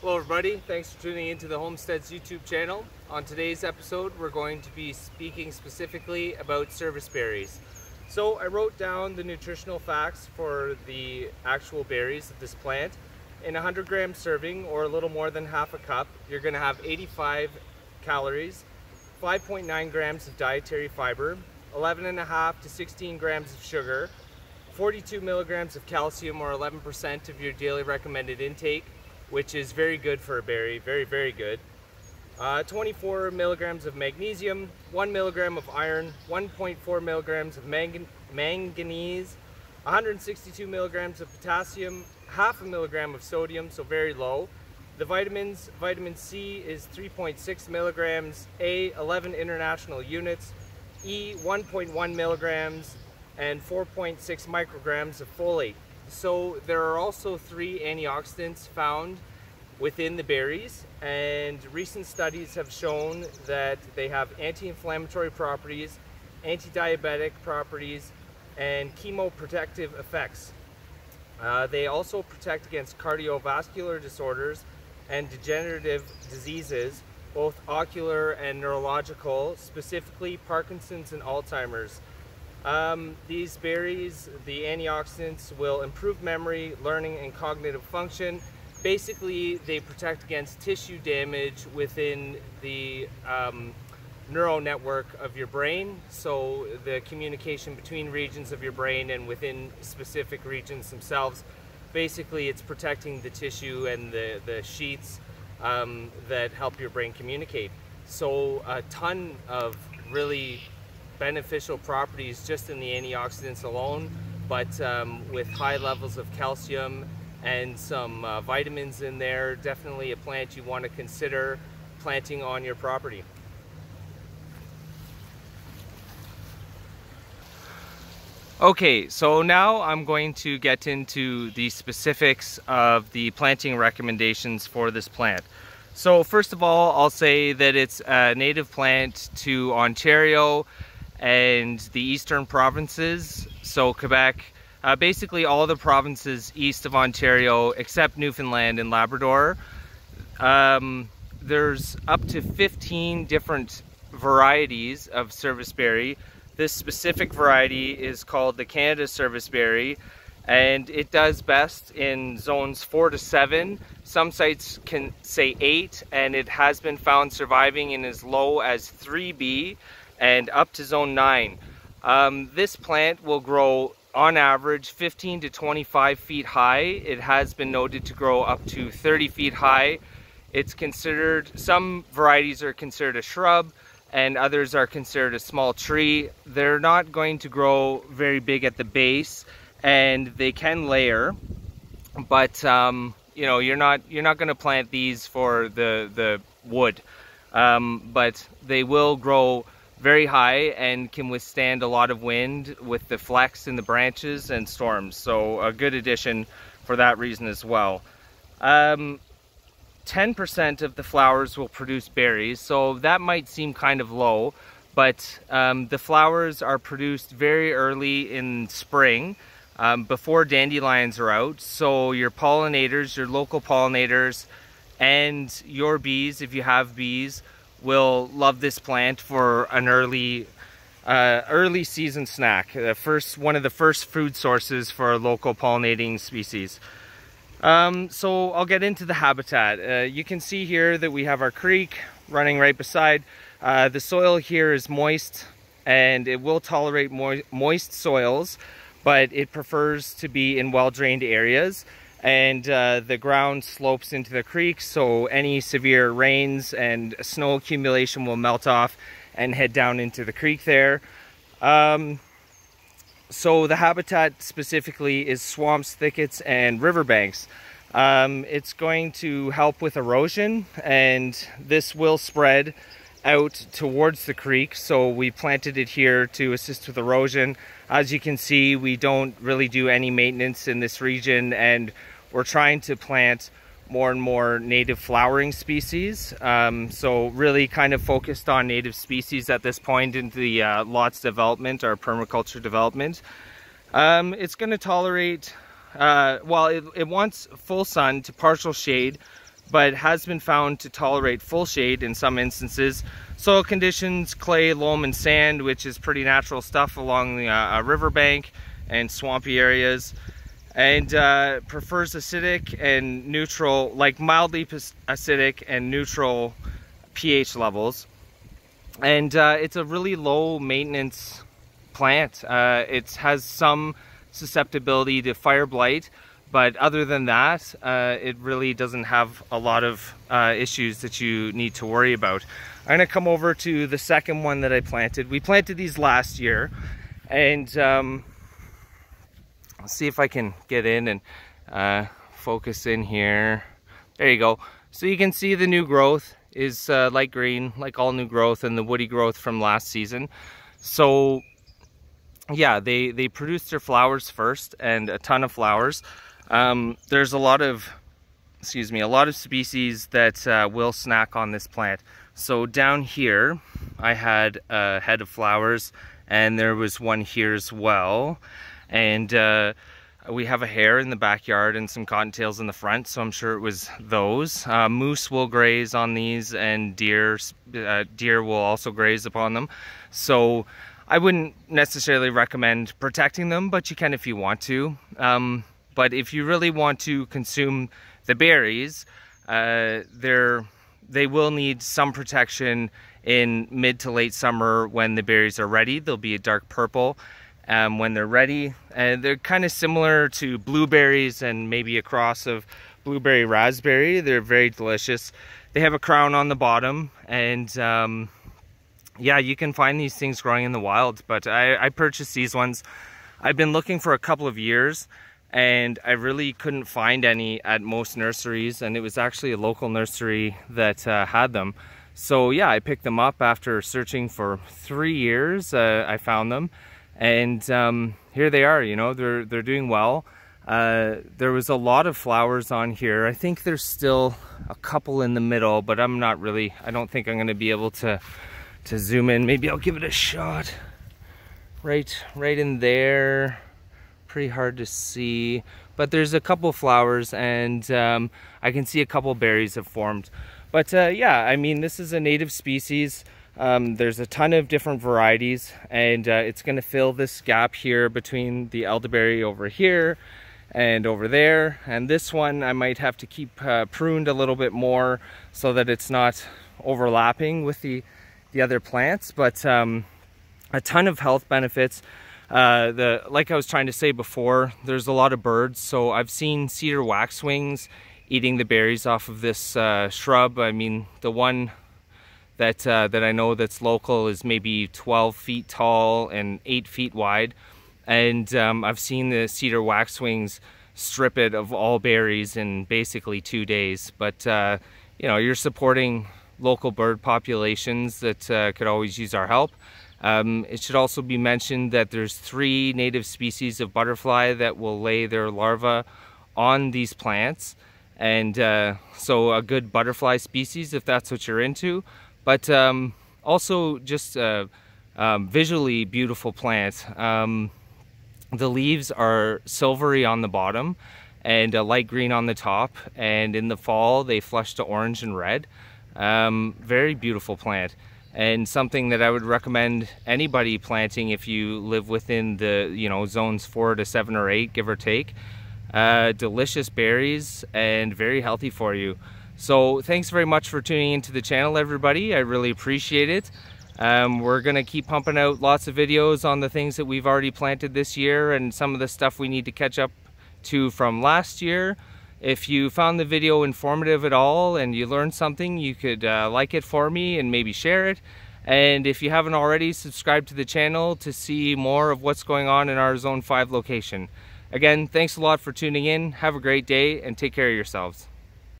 Hello everybody, thanks for tuning into the Homesteads YouTube channel. On today's episode we're going to be speaking specifically about service berries. So I wrote down the nutritional facts for the actual berries of this plant. In a 100 gram serving or a little more than half a cup you're going to have 85 calories, 5.9 grams of dietary fiber, 11 and a half to 16 grams of sugar, 42 milligrams of calcium or 11% of your daily recommended intake, which is very good for a berry, very, very good. Uh, 24 milligrams of magnesium, 1 milligram of iron, 1.4 milligrams of mangan manganese, 162 milligrams of potassium, half a milligram of sodium, so very low. The vitamins, vitamin C is 3.6 milligrams, A 11 international units, E 1.1 milligrams, and 4.6 micrograms of folate. So there are also three antioxidants found within the berries and recent studies have shown that they have anti-inflammatory properties, anti-diabetic properties, and chemoprotective effects. Uh, they also protect against cardiovascular disorders and degenerative diseases, both ocular and neurological, specifically Parkinson's and Alzheimer's. Um, these berries, the antioxidants, will improve memory, learning, and cognitive function. Basically, they protect against tissue damage within the um, neural network of your brain. So the communication between regions of your brain and within specific regions themselves. Basically, it's protecting the tissue and the, the sheets um, that help your brain communicate. So a ton of really beneficial properties just in the antioxidants alone, but um, with high levels of calcium and some uh, vitamins in there, definitely a plant you want to consider planting on your property. Okay, so now I'm going to get into the specifics of the planting recommendations for this plant. So first of all, I'll say that it's a native plant to Ontario, and the eastern provinces, so Quebec, uh, basically all the provinces east of Ontario except Newfoundland and Labrador. Um, there's up to 15 different varieties of serviceberry. This specific variety is called the Canada serviceberry and it does best in zones 4 to 7. Some sites can say 8 and it has been found surviving in as low as 3B and up to zone 9. Um, this plant will grow on average 15 to 25 feet high. It has been noted to grow up to 30 feet high. It's considered, some varieties are considered a shrub and others are considered a small tree. They're not going to grow very big at the base and they can layer, but um, you know, you're not, you're not gonna plant these for the, the wood. Um, but they will grow very high and can withstand a lot of wind with the flex in the branches and storms. So a good addition for that reason as well. 10% um, of the flowers will produce berries, so that might seem kind of low, but um, the flowers are produced very early in spring um, before dandelions are out. So your pollinators, your local pollinators, and your bees, if you have bees, will love this plant for an early uh, early season snack. The first one of the first food sources for local pollinating species. Um, so I'll get into the habitat. Uh, you can see here that we have our creek running right beside. Uh, the soil here is moist and it will tolerate mo moist soils, but it prefers to be in well-drained areas and uh, the ground slopes into the creek so any severe rains and snow accumulation will melt off and head down into the creek there. Um, so the habitat specifically is swamps, thickets, and riverbanks. Um, it's going to help with erosion and this will spread out towards the creek so we planted it here to assist with erosion as you can see we don't really do any maintenance in this region and we're trying to plant more and more native flowering species um, so really kind of focused on native species at this point in the uh, lots development or permaculture development um, it's going to tolerate uh, well it, it wants full sun to partial shade but has been found to tolerate full shade in some instances. Soil conditions, clay, loam, and sand, which is pretty natural stuff along the uh, riverbank and swampy areas. And uh, prefers acidic and neutral, like mildly acidic and neutral pH levels. And uh, it's a really low maintenance plant. Uh, it has some susceptibility to fire blight, but other than that, uh, it really doesn't have a lot of uh, issues that you need to worry about. I'm gonna come over to the second one that I planted. We planted these last year and um, See if I can get in and uh, focus in here. There you go. So you can see the new growth is uh, light green, like all new growth and the woody growth from last season. So yeah, they, they produce their flowers first and a ton of flowers. Um, there's a lot of, excuse me, a lot of species that uh, will snack on this plant. So down here, I had a head of flowers and there was one here as well. And uh, we have a hare in the backyard and some cottontails in the front, so I'm sure it was those. Uh, moose will graze on these and deer, uh, deer will also graze upon them. So I wouldn't necessarily recommend protecting them, but you can if you want to. Um, but if you really want to consume the berries, uh, they will need some protection in mid to late summer when the berries are ready. They'll be a dark purple um, when they're ready. And they're kind of similar to blueberries and maybe a cross of blueberry raspberry. They're very delicious. They have a crown on the bottom and um, yeah, you can find these things growing in the wild, but I, I purchased these ones. I've been looking for a couple of years and I really couldn't find any at most nurseries and it was actually a local nursery that uh, had them. So yeah, I picked them up after searching for three years. Uh, I found them and um, here they are, you know, they're, they're doing well. Uh, there was a lot of flowers on here. I think there's still a couple in the middle, but I'm not really, I don't think I'm gonna be able to, to zoom in. Maybe I'll give it a shot. Right, right in there pretty hard to see but there's a couple flowers and um, I can see a couple berries have formed but uh, yeah I mean this is a native species um, there's a ton of different varieties and uh, it's gonna fill this gap here between the elderberry over here and over there and this one I might have to keep uh, pruned a little bit more so that it's not overlapping with the the other plants but um, a ton of health benefits uh, the like I was trying to say before, there's a lot of birds. So I've seen cedar waxwings eating the berries off of this uh, shrub. I mean, the one that uh, that I know that's local is maybe 12 feet tall and 8 feet wide. And um, I've seen the cedar waxwings strip it of all berries in basically two days. But, uh, you know, you're supporting local bird populations that uh, could always use our help. Um, it should also be mentioned that there's three native species of butterfly that will lay their larvae on these plants. And uh, so a good butterfly species if that's what you're into. But um, also just a um, visually beautiful plant. Um, the leaves are silvery on the bottom and a light green on the top. And in the fall, they flush to orange and red. Um, very beautiful plant and something that I would recommend anybody planting if you live within the you know zones four to seven or eight give or take uh, delicious berries and very healthy for you so thanks very much for tuning into the channel everybody I really appreciate it um, we're gonna keep pumping out lots of videos on the things that we've already planted this year and some of the stuff we need to catch up to from last year if you found the video informative at all and you learned something, you could uh, like it for me and maybe share it. And if you haven't already, subscribe to the channel to see more of what's going on in our Zone 5 location. Again, thanks a lot for tuning in. Have a great day and take care of yourselves.